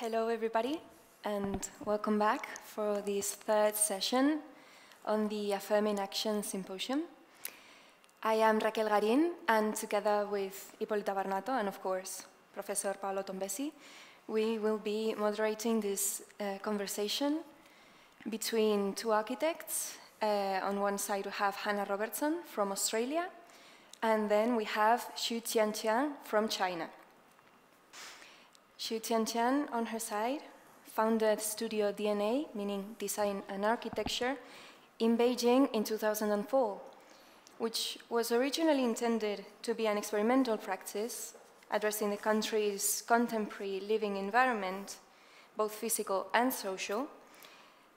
hello everybody, and welcome back for this third session on the Affirming Action Symposium. I am Raquel Garin, and together with Ippolita Barnato and, of course, Professor Paolo Tombesi, we will be moderating this uh, conversation between two architects. Uh, on one side, we have Hannah Robertson from Australia, and then we have Xu Tiantian from China. Xu Tiantian, on her side, founded Studio DNA, meaning Design and Architecture, in Beijing in 2004, which was originally intended to be an experimental practice addressing the country's contemporary living environment, both physical and social.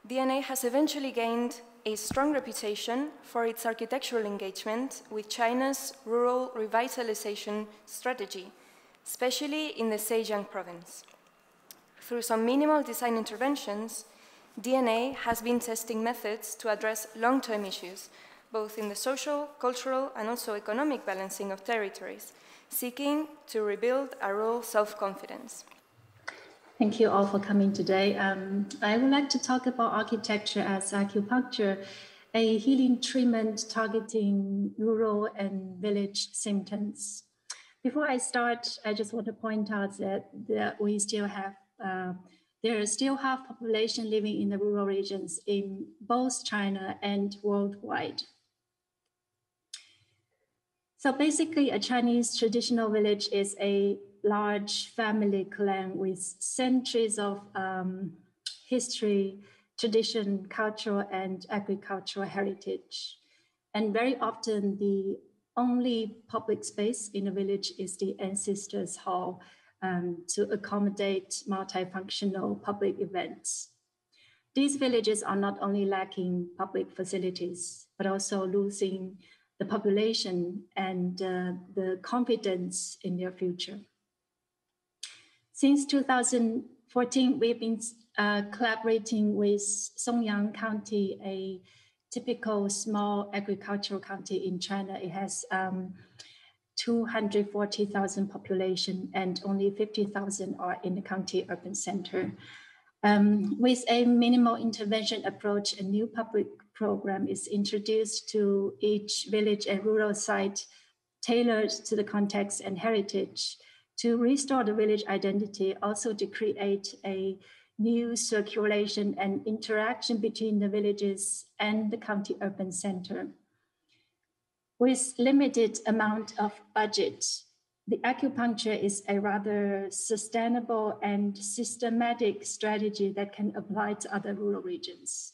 DNA has eventually gained a strong reputation for its architectural engagement with China's rural revitalization strategy, especially in the Zhejiang province. Through some minimal design interventions, DNA has been testing methods to address long-term issues, both in the social, cultural, and also economic balancing of territories, seeking to rebuild a rural self-confidence. Thank you all for coming today. Um, I would like to talk about architecture as acupuncture, a healing treatment targeting rural and village symptoms. Before I start, I just want to point out that, that we still have, uh, there is still half population living in the rural regions in both China and worldwide. So basically, a Chinese traditional village is a large family clan with centuries of um, history, tradition, cultural, and agricultural heritage. And very often, the only public space in a village is the ancestors' hall um, to accommodate multifunctional public events. These villages are not only lacking public facilities, but also losing the population and uh, the confidence in their future. Since 2014, we've been uh, collaborating with Songyang County, a typical small agricultural county in China. It has um, 240,000 population and only 50,000 are in the county urban center. Um, with a minimal intervention approach, a new public program is introduced to each village and rural site tailored to the context and heritage to restore the village identity, also to create a new circulation and interaction between the villages and the county urban center. With limited amount of budget, the acupuncture is a rather sustainable and systematic strategy that can apply to other rural regions.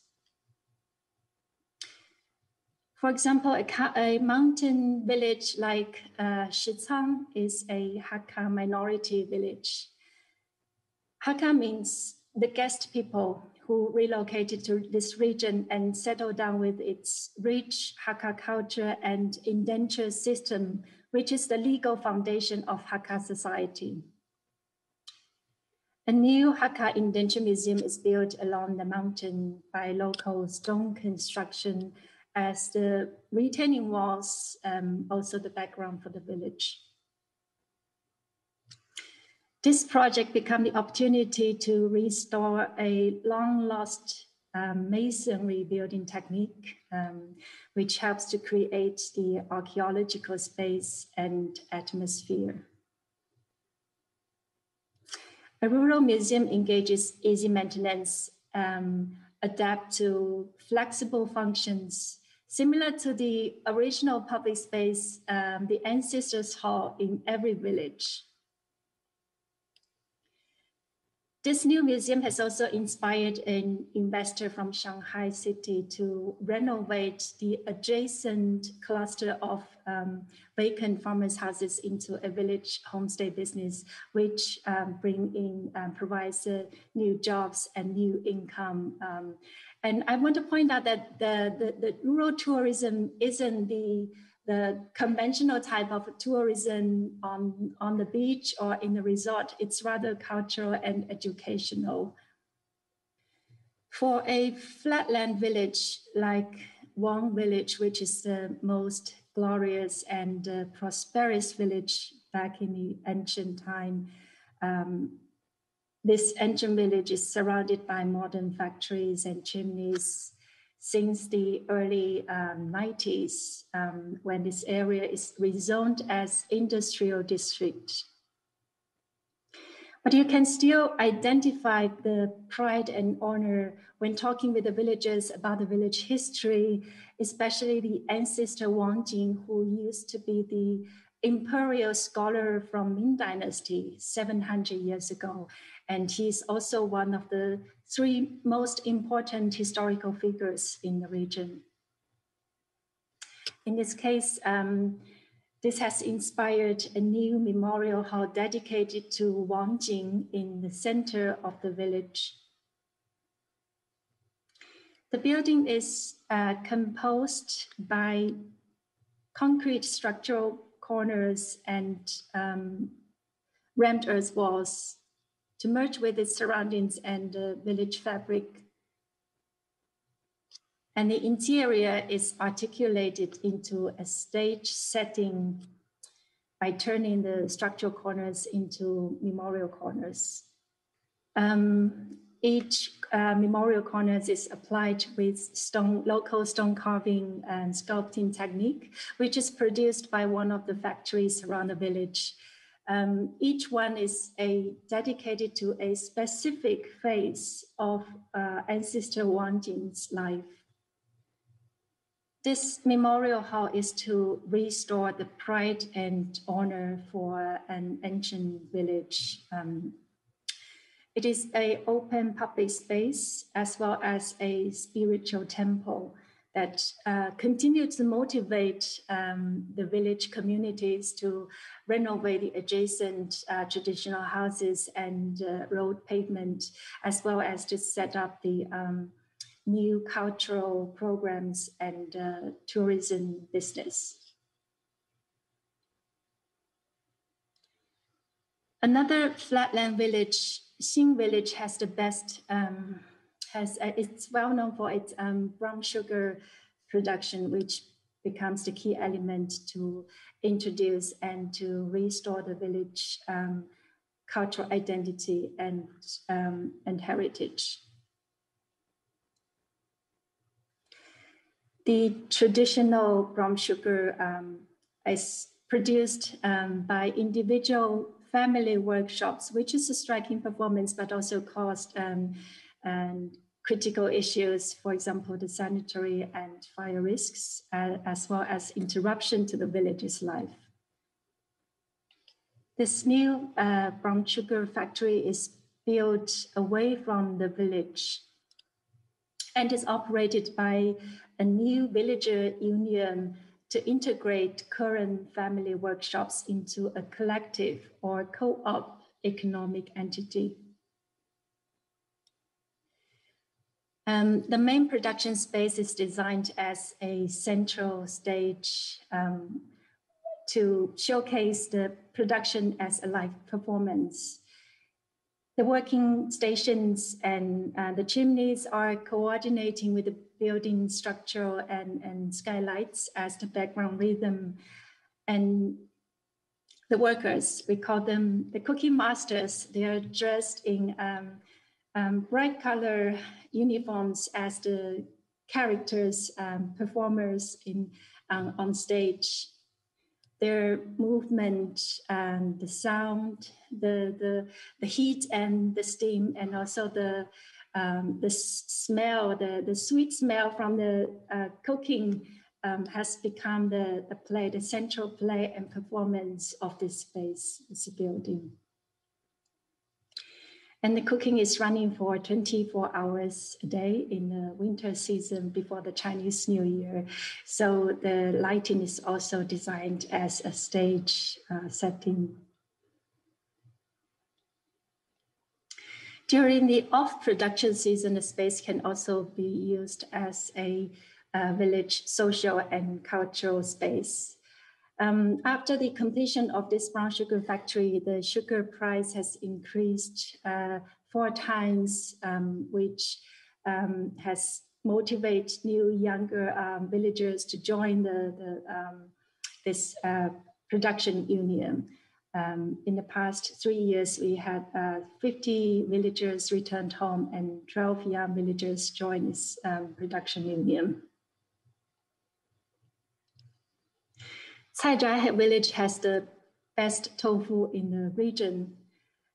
For example, a, a mountain village like uh, Shicang is a Hakka minority village. Hakka means the guest people who relocated to this region and settled down with its rich Hakka culture and indenture system, which is the legal foundation of Hakka society. A new Hakka indenture museum is built along the mountain by local stone construction as the retaining walls, um, also the background for the village. This project became the opportunity to restore a long lost um, masonry building technique, um, which helps to create the archaeological space and atmosphere. A rural museum engages easy maintenance, um, adapt to flexible functions, similar to the original public space, um, the ancestors' hall in every village. This new museum has also inspired an investor from Shanghai city to renovate the adjacent cluster of um, vacant farmers' houses into a village homestay business, which um, bring in um, provides uh, new jobs and new income. Um, and I want to point out that the, the, the rural tourism isn't the the conventional type of tourism on, on the beach or in the resort. It's rather cultural and educational. For a flatland village like Wang village, which is the most glorious and uh, prosperous village back in the ancient time, um, this ancient village is surrounded by modern factories and chimneys since the early um, 90s um, when this area is rezoned as industrial district. But you can still identify the pride and honor when talking with the villagers about the village history, especially the ancestor Wang Jing, who used to be the imperial scholar from Ming Dynasty 700 years ago. And he's also one of the three most important historical figures in the region. In this case, um, this has inspired a new memorial hall dedicated to Wang Jing in the center of the village. The building is uh, composed by concrete structural corners and um, rammed earth walls to merge with its surroundings and the village fabric. And the interior is articulated into a stage setting by turning the structural corners into memorial corners. Um, each uh, memorial corners is applied with stone, local stone carving and sculpting technique, which is produced by one of the factories around the village. Um, each one is a dedicated to a specific phase of uh, ancestor Wang Jing's life. This memorial hall is to restore the pride and honor for an ancient village. Um, it is a open public space as well as a spiritual temple that uh, continue to motivate um, the village communities to renovate the adjacent uh, traditional houses and uh, road pavement, as well as to set up the um, new cultural programs and uh, tourism business. Another flatland village, Xing village, has the best um, has uh, it's well known for its um, brown sugar production, which becomes the key element to introduce and to restore the village um, cultural identity and, um, and heritage. The traditional brown sugar um, is produced um, by individual family workshops, which is a striking performance, but also caused um, and critical issues, for example, the sanitary and fire risks, uh, as well as interruption to the village's life. This new uh, brown sugar factory is built away from the village and is operated by a new villager union to integrate current family workshops into a collective or co-op economic entity. Um, the main production space is designed as a central stage um, to showcase the production as a live performance. The working stations and uh, the chimneys are coordinating with the building structure and, and skylights as the background rhythm. And the workers, we call them the cooking masters, they are dressed in um, um, bright color uniforms as the characters, um, performers in um, on stage. Their movement and the sound, the, the, the heat and the steam, and also the, um, the smell, the, the sweet smell from the uh, cooking um, has become the, the play, the central play and performance of this space, this building. And the cooking is running for 24 hours a day in the winter season before the Chinese New Year. So the lighting is also designed as a stage uh, setting. During the off production season, the space can also be used as a uh, village social and cultural space. Um, after the completion of this brown sugar factory, the sugar price has increased uh, four times, um, which um, has motivated new younger um, villagers to join the, the um, this uh, production union. Um, in the past three years, we had uh, 50 villagers returned home and 12 young villagers joined this um, production union. Caizhai village has the best tofu in the region.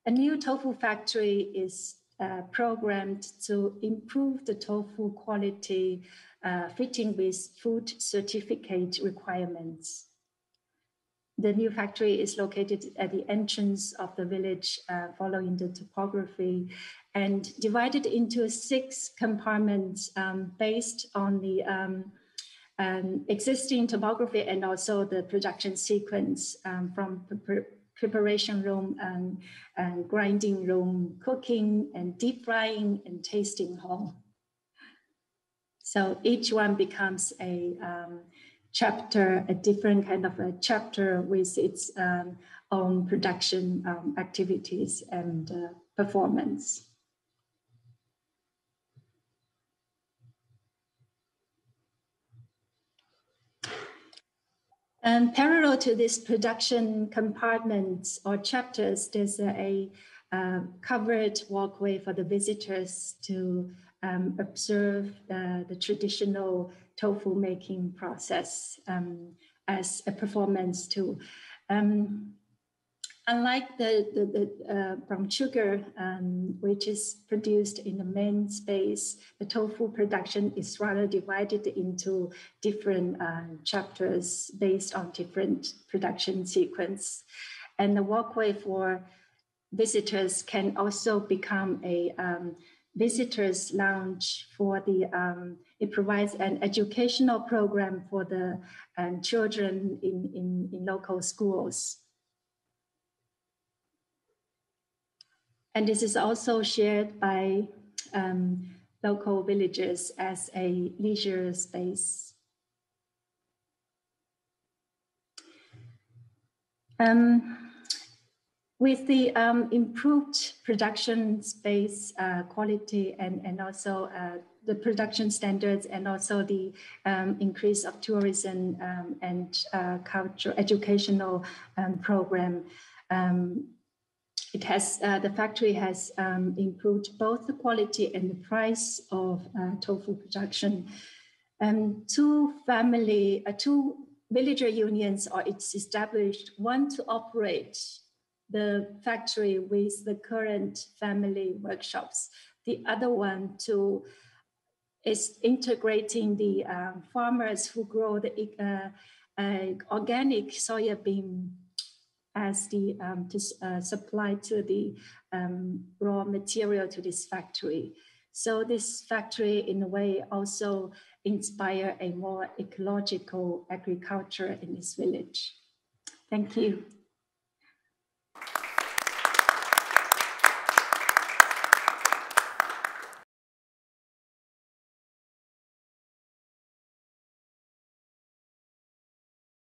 A new tofu factory is uh, programmed to improve the tofu quality uh, fitting with food certificate requirements. The new factory is located at the entrance of the village uh, following the topography and divided into six compartments um, based on the um, um, existing topography and also the production sequence um, from pre preparation room and, and, grinding room, cooking and deep frying and tasting hall. So each one becomes a um, chapter, a different kind of a chapter with its um, own production um, activities and uh, performance. And parallel to this production compartments or chapters, there's a, a covered walkway for the visitors to um, observe uh, the traditional tofu making process um, as a performance tool. Um, unlike the, the, the uh, brown sugar, um, which is produced in the main space, the tofu production is rather divided into different uh, chapters based on different production sequence. And the walkway for visitors can also become a um, visitors lounge for the um, it provides an educational program for the um, children in, in, in local schools. And this is also shared by um, local villages as a leisure space. Um, with the um, improved production space uh, quality and, and also uh, the production standards and also the um, increase of tourism um, and uh, culture educational um, program. Um, it has uh, the factory has um, improved both the quality and the price of uh, tofu production. two family, uh, two villager unions are it's established. One to operate the factory with the current family workshops. The other one to is integrating the uh, farmers who grow the uh, uh, organic soya bean as the um, to uh, supply to the um, raw material to this factory. So this factory, in a way, also inspire a more ecological agriculture in this village. Thank you.